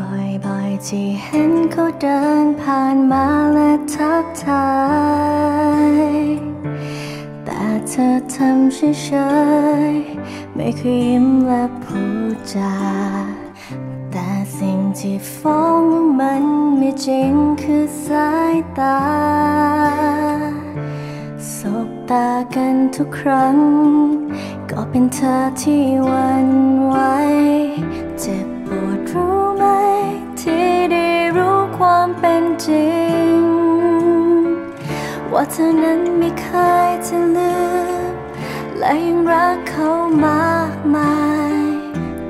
บ่อยๆที่เห็นเขาเดินผ่านมาและทักทาย แต่เธอทำเฉยๆไม่เคยยิ้มและพูดจา แต่สิ่งที่ฟ้องมันไม่จริงคือสายตา สบตากันทุกครั้ง ก็เป็นเธอที่วันไหว ว่าเธอนั้นไม่เคยจะลืม และยังรักเขามากมาย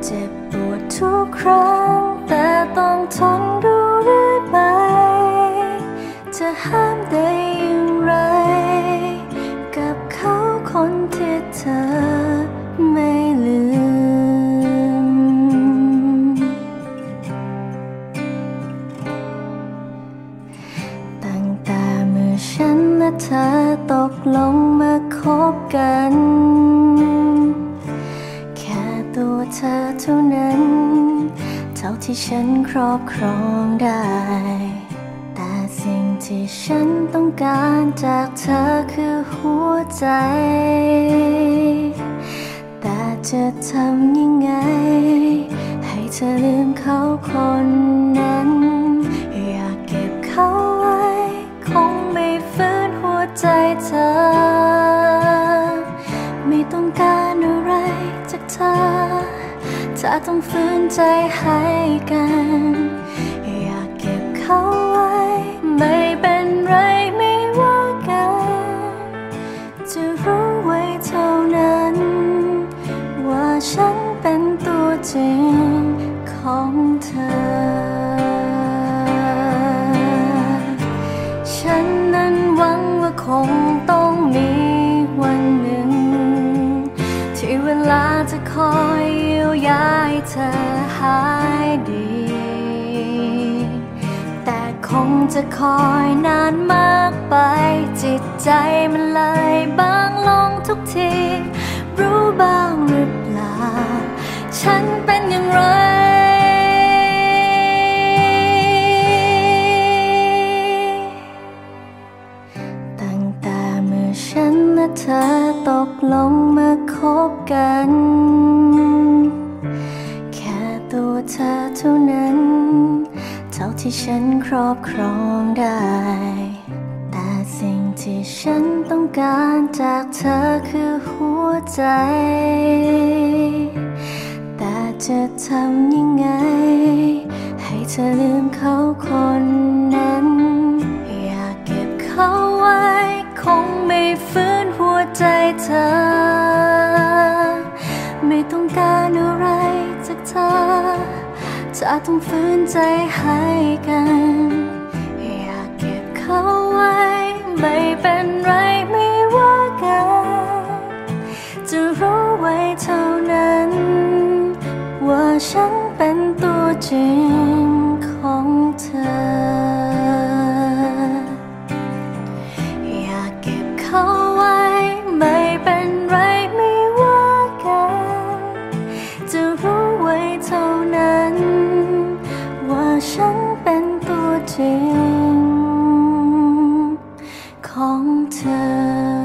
เจ็บปวดทุกครั้ง แต่ต้องทนดูเรื่อยไป จะห้ามได้อย่างไร กับเขาคนที่เธอไม่ลืม เธอตกลงมาคบกัน แค่ตัวเธอเท่านั้น เท่าที่ฉันครอบครองได้ แต่สิ่งที่ฉันต้องการจากเธอคือหัวใจ แต่จะทำยังไง ให้เธอลืมเขาคนนั้น ถ้าต้องฝืนใจให้กัน อยากเก็บเขาไว้ ไม่เป็นไรไม่ว่ากัน จะรู้ไว้เท่านั้น ว่าฉันเป็นตัวจริงของเธอ ฉันนั้นหวังว่าคงต้อง เยียวยาให้เธอหายดี แต่คงจะคอยนานมากไป จิตใจมันเลยบางลงทุกที รู้บ้างหรือเปล่า ฉันเป็นอย่างไรตั้งแต่เมื่อฉันและเธอตกลงมาคบกัน อเท่านั้น เท่าที่ฉันครอบครองได้ แต่สิ่งที่ฉันต้องการจากเธอคือหัวใจ แต่จะทำยังไง ให้เธอลืมเขาคนนั้น อยากเก็บเขา ถ้าต้องฝืนใจให้กัน อยากเก็บเขาไว้ ไม่เป็นไรไม่ว่ากัน จะรู้ไว้เท่านั้น ว่าฉันเป็นตัวจริง ของเธอ